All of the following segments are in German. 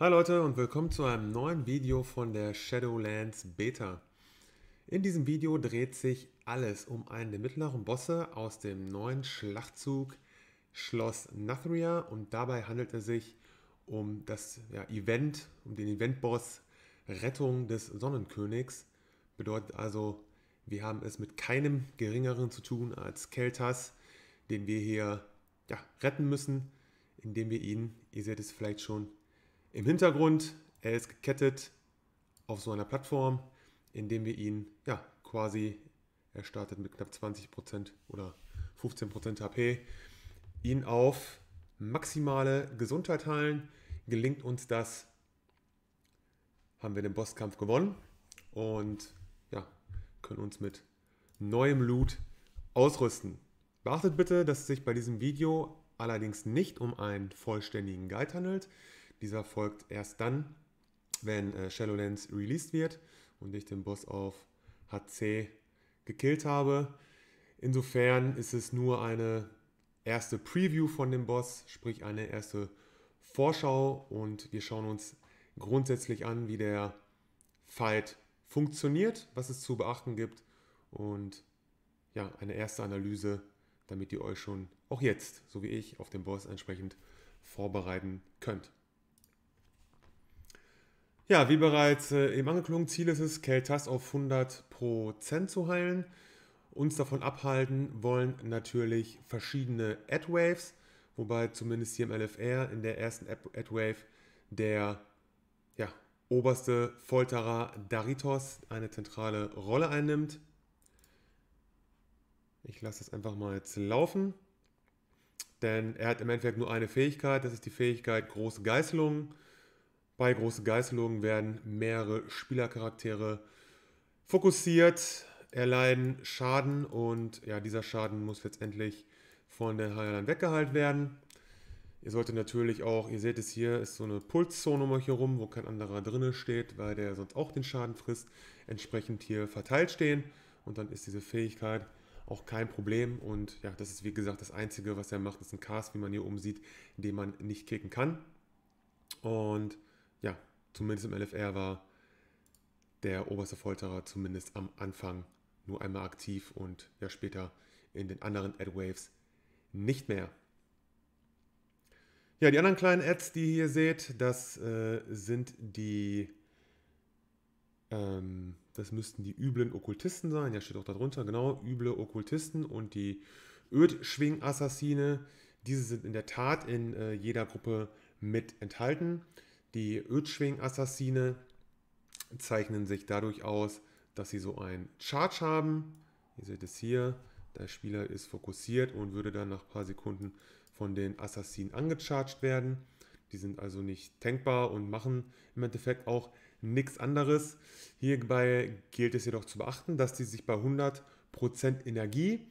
Hi Leute und willkommen zu einem neuen Video von der Shadowlands Beta. In diesem Video dreht sich alles um einen der mittleren Bosse aus dem neuen Schlachtzug Schloss Nathria und dabei handelt es sich um das ja, Event, um den Eventboss Rettung des Sonnenkönigs. Bedeutet also, wir haben es mit keinem geringeren zu tun als Keltas, den wir hier ja, retten müssen, indem wir ihn, ihr seht es vielleicht schon, im Hintergrund, er ist gekettet auf so einer Plattform, indem wir ihn ja quasi, er startet mit knapp 20% oder 15% HP, ihn auf maximale Gesundheit heilen. Gelingt uns das, haben wir den Bosskampf gewonnen und ja, können uns mit neuem Loot ausrüsten. Beachtet bitte, dass es sich bei diesem Video allerdings nicht um einen vollständigen Guide handelt. Dieser folgt erst dann, wenn äh, Shadowlands released wird und ich den Boss auf HC gekillt habe. Insofern ist es nur eine erste Preview von dem Boss, sprich eine erste Vorschau und wir schauen uns grundsätzlich an, wie der Fight funktioniert, was es zu beachten gibt und ja, eine erste Analyse, damit ihr euch schon auch jetzt, so wie ich, auf den Boss entsprechend vorbereiten könnt. Ja, wie bereits äh, eben angeklungen, Ziel ist es, Keltas auf 100% zu heilen. Uns davon abhalten wollen natürlich verschiedene Ad-Waves, wobei zumindest hier im LFR in der ersten Ad-Wave der ja, oberste Folterer Daritos eine zentrale Rolle einnimmt. Ich lasse es einfach mal jetzt laufen, denn er hat im Endeffekt nur eine Fähigkeit, das ist die Fähigkeit große Geißelungen. Bei großen Geißelungen werden mehrere Spielercharaktere fokussiert, erleiden Schaden und ja, dieser Schaden muss letztendlich von der Highline weggehalten werden. Ihr solltet natürlich auch, ihr seht es hier, ist so eine Pulszone um euch herum, wo kein anderer drinne steht, weil der sonst auch den Schaden frisst, entsprechend hier verteilt stehen und dann ist diese Fähigkeit auch kein Problem und ja, das ist wie gesagt das Einzige, was er macht, ist ein Cast, wie man hier oben sieht, den man nicht kicken kann. Und ja, zumindest im LFR war der oberste Folterer zumindest am Anfang nur einmal aktiv und ja später in den anderen Ad-Waves nicht mehr. Ja, die anderen kleinen Ads, die ihr hier seht, das äh, sind die, ähm, das müssten die üblen Okkultisten sein. Ja, steht auch darunter, genau, üble Okkultisten und die Ödschwing-Assassine. Diese sind in der Tat in äh, jeder Gruppe mit enthalten. Die Ödschwing-Assassine zeichnen sich dadurch aus, dass sie so einen Charge haben. Ihr seht es hier, der Spieler ist fokussiert und würde dann nach ein paar Sekunden von den Assassinen angecharged werden. Die sind also nicht tankbar und machen im Endeffekt auch nichts anderes. Hierbei gilt es jedoch zu beachten, dass die sich bei 100% Energie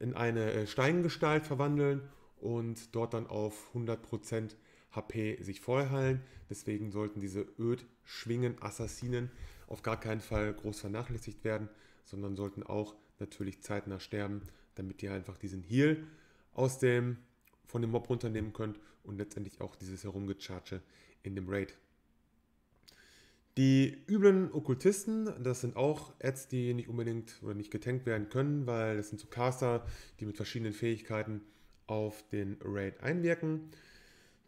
in eine äh, Steingestalt verwandeln und dort dann auf 100% HP sich vollheilen. Deswegen sollten diese Öd-Schwingen-Assassinen auf gar keinen Fall groß vernachlässigt werden, sondern sollten auch natürlich zeitnah sterben, damit ihr einfach diesen Heal aus dem, von dem Mob runternehmen könnt und letztendlich auch dieses Herumgecharge in dem Raid. Die üblen Okkultisten, das sind auch Ads, die nicht unbedingt oder nicht getankt werden können, weil das sind so Caster, die mit verschiedenen Fähigkeiten auf den Raid einwirken.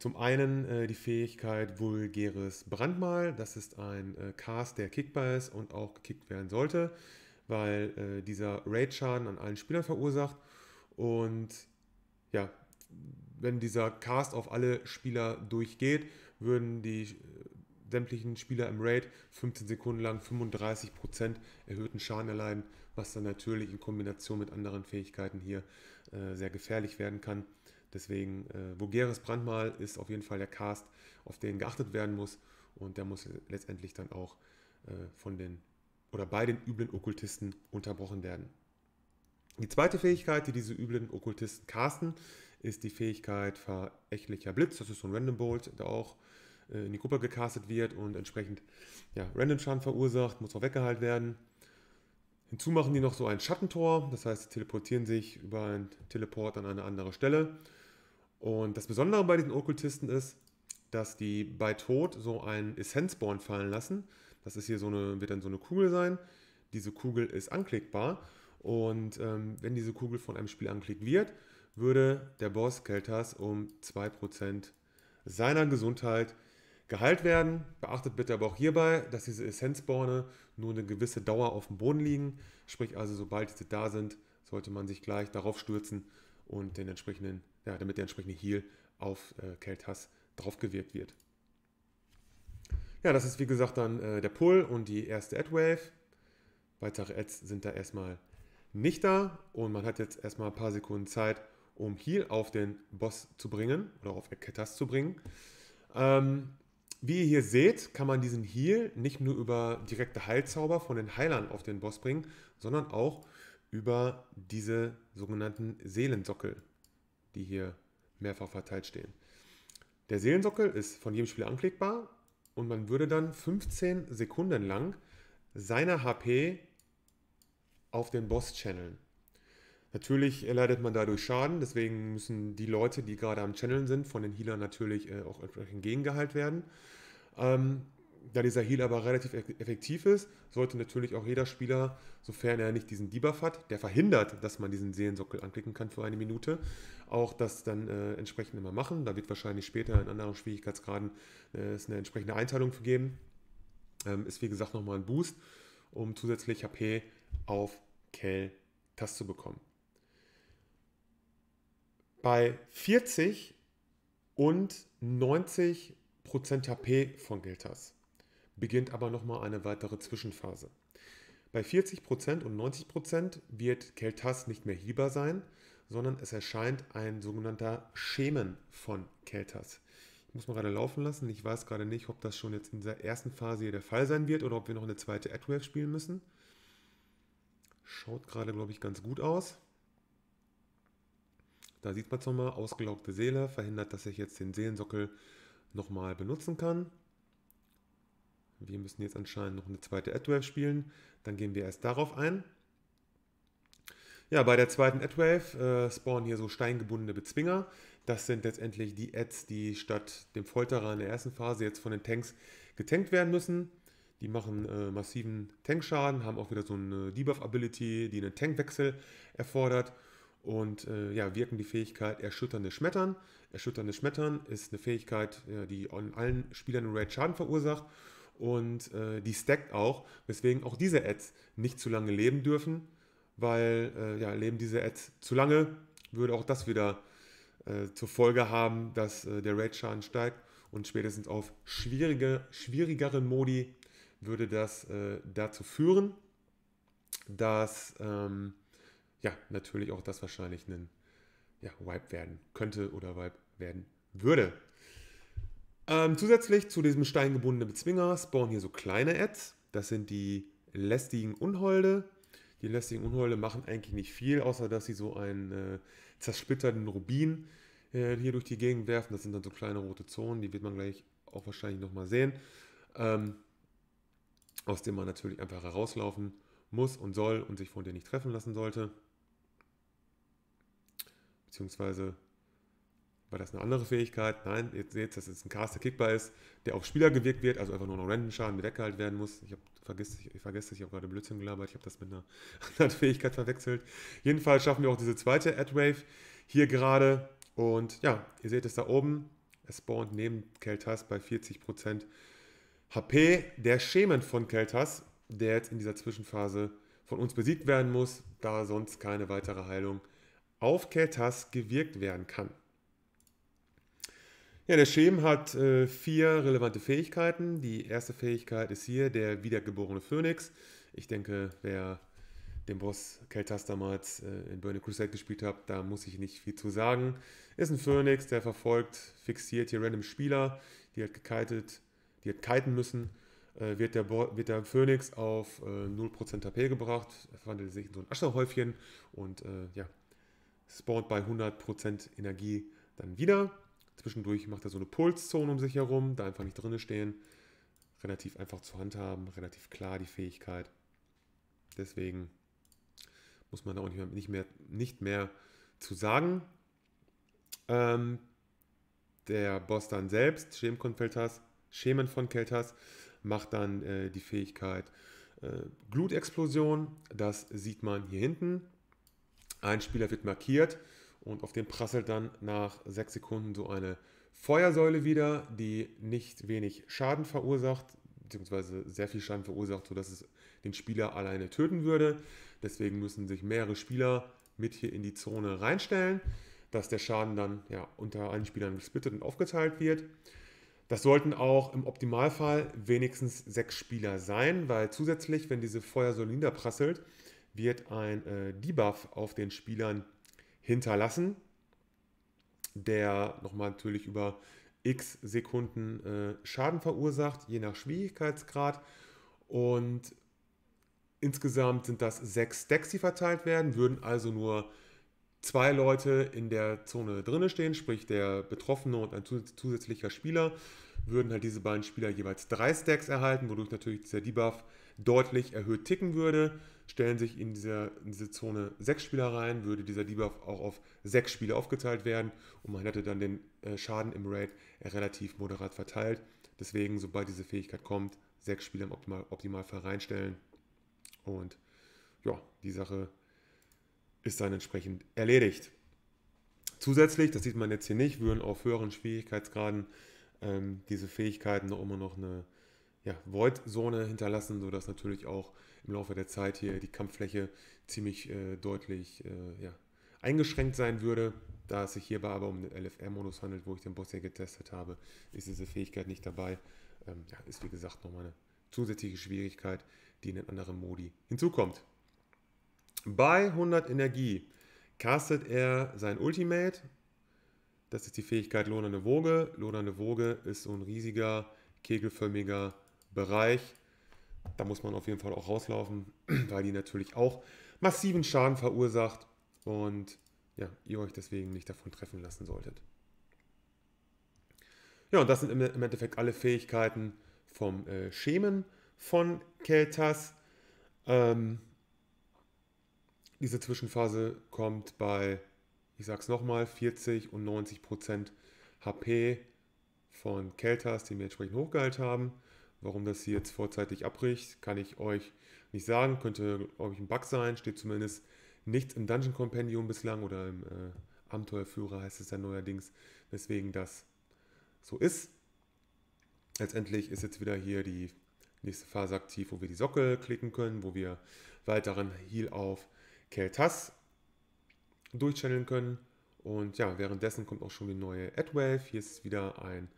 Zum einen äh, die Fähigkeit Vulgäres Brandmal. Das ist ein äh, Cast, der kickbar ist und auch gekickt werden sollte, weil äh, dieser Raid-Schaden an allen Spielern verursacht. Und ja, wenn dieser Cast auf alle Spieler durchgeht, würden die äh, sämtlichen Spieler im Raid 15 Sekunden lang 35% erhöhten Schaden erleiden, was dann natürlich in Kombination mit anderen Fähigkeiten hier äh, sehr gefährlich werden kann. Deswegen, äh, vulgäres Brandmal ist auf jeden Fall der Cast, auf den geachtet werden muss. Und der muss letztendlich dann auch äh, von den oder bei den üblen Okkultisten unterbrochen werden. Die zweite Fähigkeit, die diese üblen Okkultisten casten, ist die Fähigkeit verächtlicher Blitz. Das ist so ein Random Bolt, der auch äh, in die Gruppe gecastet wird und entsprechend ja, Random Schaden verursacht, muss auch weggehalten werden. Hinzu machen die noch so ein Schattentor, das heißt, sie teleportieren sich über einen Teleport an eine andere Stelle und das Besondere bei diesen Okkultisten ist, dass die bei Tod so einen Essenzborn fallen lassen. Das ist hier so eine, wird dann so eine Kugel sein. Diese Kugel ist anklickbar und ähm, wenn diese Kugel von einem Spiel anklickt wird, würde der Boss Keltas um 2% seiner Gesundheit geheilt werden. Beachtet bitte aber auch hierbei, dass diese Essenzborne nur eine gewisse Dauer auf dem Boden liegen. Sprich also, sobald diese da sind, sollte man sich gleich darauf stürzen und den entsprechenden, ja, damit der entsprechende Heal auf äh, Keltas draufgewirkt wird. Ja, das ist wie gesagt dann äh, der Pull und die erste Ad-Wave. Weitere Ads sind da erstmal nicht da und man hat jetzt erstmal ein paar Sekunden Zeit, um Heal auf den Boss zu bringen oder auf Ketas zu bringen. Ähm, wie ihr hier seht, kann man diesen Heal nicht nur über direkte Heilzauber von den Heilern auf den Boss bringen, sondern auch über diese sogenannten Seelensockel, die hier mehrfach verteilt stehen. Der Seelensockel ist von jedem Spieler anklickbar und man würde dann 15 Sekunden lang seine HP auf den Boss channeln. Natürlich erleidet man dadurch Schaden, deswegen müssen die Leute, die gerade am Channeln sind, von den Healern natürlich äh, auch entsprechend gegengeheilt werden. Ähm, da dieser Heal aber relativ effektiv ist, sollte natürlich auch jeder Spieler, sofern er nicht diesen Debuff hat, der verhindert, dass man diesen Seelensockel anklicken kann für eine Minute, auch das dann äh, entsprechend immer machen. Da wird wahrscheinlich später in anderen Schwierigkeitsgraden äh, es eine entsprechende Einteilung für geben. Ähm, ist wie gesagt nochmal ein Boost, um zusätzlich HP auf Kel Tast zu bekommen. Bei 40 und 90% HP von Geltas beginnt aber nochmal eine weitere Zwischenphase. Bei 40% und 90% wird Keltas nicht mehr hielbar sein, sondern es erscheint ein sogenannter Schemen von Keltas. Ich muss mal gerade laufen lassen. Ich weiß gerade nicht, ob das schon jetzt in dieser ersten Phase hier der Fall sein wird oder ob wir noch eine zweite Adwave spielen müssen. Schaut gerade, glaube ich, ganz gut aus. Da sieht man es nochmal, ausgelaugte Seele, verhindert, dass ich jetzt den Seelensockel nochmal benutzen kann. Wir müssen jetzt anscheinend noch eine zweite AdWave spielen. Dann gehen wir erst darauf ein. Ja, bei der zweiten AdWave äh, spawnen hier so steingebundene Bezwinger. Das sind letztendlich die Ads, die statt dem Folterer in der ersten Phase jetzt von den Tanks getankt werden müssen. Die machen äh, massiven Tankschaden, haben auch wieder so eine Debuff-Ability, die einen Tankwechsel erfordert und äh, ja, wirken die Fähigkeit Erschütternde Schmettern. Erschütternde Schmettern ist eine Fähigkeit, die an allen Spielern einen Raid Schaden verursacht und äh, die stackt auch, weswegen auch diese Ads nicht zu lange leben dürfen, weil äh, ja, leben diese Ads zu lange, würde auch das wieder äh, zur Folge haben, dass äh, der Raid-Schaden steigt und spätestens auf schwierige, schwierigeren Modi würde das äh, dazu führen, dass ähm, ja, natürlich auch das wahrscheinlich ein ja, Wipe werden könnte oder Wipe werden würde. Ähm, zusätzlich zu diesem steingebundenen Bezwinger spawnen hier so kleine Ads. Das sind die lästigen Unholde. Die lästigen Unholde machen eigentlich nicht viel, außer dass sie so einen äh, zersplitterten Rubin äh, hier durch die Gegend werfen. Das sind dann so kleine rote Zonen, die wird man gleich auch wahrscheinlich nochmal sehen. Ähm, aus dem man natürlich einfach herauslaufen muss und soll und sich von denen nicht treffen lassen sollte. Beziehungsweise war das eine andere Fähigkeit? Nein, jetzt seht ihr, dass es ein Cast, der kickbar ist, der auf Spieler gewirkt wird, also einfach nur noch Random Schaden weggehalten werden muss. Ich habe vergisst, ich, vergesse, ich habe gerade Blödsinn gelabert, ich habe das mit einer anderen Fähigkeit verwechselt. Jedenfalls schaffen wir auch diese zweite Adwave hier gerade und ja, ihr seht es da oben, es spawnt neben Keltas bei 40% HP der Schemen von Keltas, der jetzt in dieser Zwischenphase von uns besiegt werden muss, da sonst keine weitere Heilung auf Keltas gewirkt werden kann. Ja, der Schem hat äh, vier relevante Fähigkeiten. Die erste Fähigkeit ist hier der wiedergeborene Phönix. Ich denke, wer den Boss Keltas damals äh, in Burning Crusade gespielt hat, da muss ich nicht viel zu sagen. Ist ein Phönix, der verfolgt, fixiert hier random Spieler, die hat gekitet, die hat kiten müssen. Äh, wird, der wird der Phönix auf äh, 0% HP gebracht, verwandelt sich in so ein Ascherhäufchen und äh, ja, spawnt bei 100% Energie dann wieder. Zwischendurch macht er so eine Pulszone um sich herum, da einfach nicht drinne stehen. Relativ einfach zu handhaben, relativ klar die Fähigkeit. Deswegen muss man da auch nicht mehr, nicht mehr, nicht mehr zu sagen. Ähm, Der Boss dann selbst, Schemen von Keltas, macht dann äh, die Fähigkeit äh, Glutexplosion. Das sieht man hier hinten. Ein Spieler wird markiert und auf den prasselt dann nach sechs Sekunden so eine Feuersäule wieder, die nicht wenig Schaden verursacht, beziehungsweise sehr viel Schaden verursacht, sodass es den Spieler alleine töten würde. Deswegen müssen sich mehrere Spieler mit hier in die Zone reinstellen, dass der Schaden dann ja, unter allen Spielern gesplittet und aufgeteilt wird. Das sollten auch im Optimalfall wenigstens sechs Spieler sein, weil zusätzlich, wenn diese Feuersäule niederprasselt, wird ein äh, Debuff auf den Spielern hinterlassen, der nochmal natürlich über x Sekunden äh, Schaden verursacht, je nach Schwierigkeitsgrad. Und insgesamt sind das sechs Stacks, die verteilt werden, würden also nur zwei Leute in der Zone drinne stehen, sprich der Betroffene und ein zusätzlicher Spieler, würden halt diese beiden Spieler jeweils drei Stacks erhalten, wodurch natürlich dieser Debuff deutlich erhöht ticken würde. Stellen sich in, dieser, in diese Zone sechs Spieler rein, würde dieser Debuff auch auf sechs Spieler aufgeteilt werden und man hätte dann den äh, Schaden im Raid relativ moderat verteilt. Deswegen, sobald diese Fähigkeit kommt, sechs Spieler im Optimal Optimalfall reinstellen und ja, die Sache ist dann entsprechend erledigt. Zusätzlich, das sieht man jetzt hier nicht, würden auf höheren Schwierigkeitsgraden ähm, diese Fähigkeiten noch immer noch eine ja, Void-Zone hinterlassen, sodass natürlich auch im Laufe der Zeit hier die Kampffläche ziemlich äh, deutlich äh, ja, eingeschränkt sein würde. Da es sich hierbei aber um den LFR-Modus handelt, wo ich den Boss hier getestet habe, ist diese Fähigkeit nicht dabei. Ähm, ja, ist wie gesagt nochmal eine zusätzliche Schwierigkeit, die in den anderen Modi hinzukommt. Bei 100 Energie castet er sein Ultimate. Das ist die Fähigkeit Lohnende Woge. Lohnende Woge ist so ein riesiger, kegelförmiger Bereich. Da muss man auf jeden Fall auch rauslaufen, weil die natürlich auch massiven Schaden verursacht und ja, ihr euch deswegen nicht davon treffen lassen solltet. Ja, und das sind im Endeffekt alle Fähigkeiten vom äh, Schemen von Keltas. Ähm, diese Zwischenphase kommt bei, ich sag's nochmal, 40 und 90 Prozent HP von Keltas, die wir entsprechend hochgehalten haben. Warum das hier jetzt vorzeitig abbricht, kann ich euch nicht sagen. Könnte, glaube ich, ein Bug sein. Steht zumindest nichts im Dungeon Compendium bislang oder im äh, Abenteuerführer heißt es ja neuerdings. Deswegen das so ist. Letztendlich ist jetzt wieder hier die nächste Phase aktiv, wo wir die Sockel klicken können, wo wir weiteren Heal auf Keltas durchchanneln können. Und ja, währenddessen kommt auch schon die neue Adwave. Hier ist wieder ein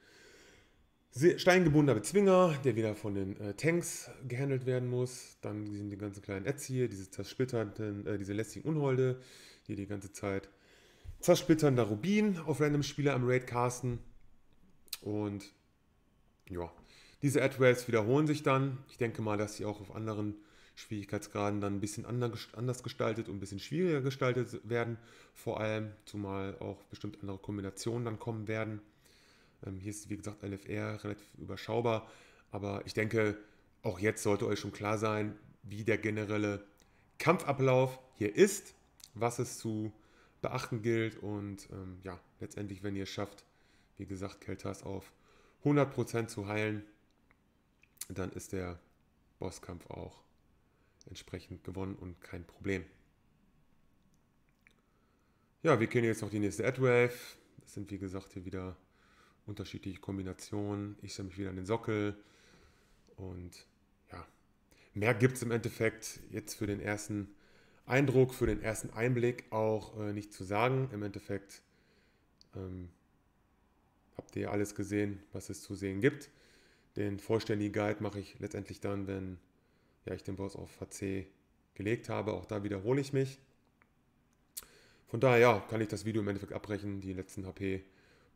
steingebundener Bezwinger, der wieder von den äh, Tanks gehandelt werden muss. Dann sind die ganzen kleinen Ads hier, diese zersplitternden, äh, diese lästigen Unholde, die die ganze Zeit zersplitternder Rubin auf random Spieler am Raid casten. Und ja, diese Adwaves wiederholen sich dann. Ich denke mal, dass sie auch auf anderen Schwierigkeitsgraden dann ein bisschen anders gestaltet und ein bisschen schwieriger gestaltet werden. Vor allem, zumal auch bestimmt andere Kombinationen dann kommen werden. Ähm, hier ist, wie gesagt, LFR relativ überschaubar, aber ich denke, auch jetzt sollte euch schon klar sein, wie der generelle Kampfablauf hier ist, was es zu beachten gilt und ähm, ja, letztendlich, wenn ihr es schafft, wie gesagt, Keltas auf 100% zu heilen, dann ist der Bosskampf auch entsprechend gewonnen und kein Problem. Ja, wir kennen jetzt noch die nächste Adwave. Das sind wie gesagt hier wieder unterschiedliche Kombinationen. Ich stelle mich wieder an den Sockel. Und ja, mehr gibt es im Endeffekt jetzt für den ersten Eindruck, für den ersten Einblick auch äh, nicht zu sagen. Im Endeffekt ähm, habt ihr alles gesehen, was es zu sehen gibt. Den vollständigen Guide mache ich letztendlich dann, wenn ja, ich den Boss auf HC gelegt habe. Auch da wiederhole ich mich. Von daher ja, kann ich das Video im Endeffekt abbrechen. Die letzten HP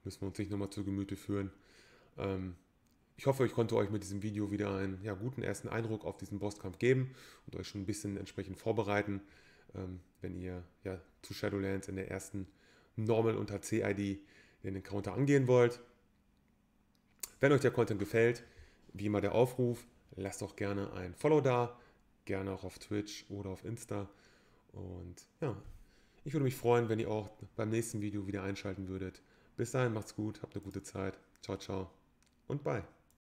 müssen wir uns nicht nochmal zu Gemüte führen. Ähm, ich hoffe, ich konnte euch mit diesem Video wieder einen ja, guten ersten Eindruck auf diesen Bosskampf geben und euch schon ein bisschen entsprechend vorbereiten, ähm, wenn ihr ja, zu Shadowlands in der ersten Normal- und HC-ID den Encounter angehen wollt. Wenn euch der Content gefällt, wie immer der Aufruf, lasst doch gerne ein Follow da, gerne auch auf Twitch oder auf Insta. Und ja, ich würde mich freuen, wenn ihr auch beim nächsten Video wieder einschalten würdet Bis dahin macht's gut, habt eine gute Zeit. Ciao, ciao und bye.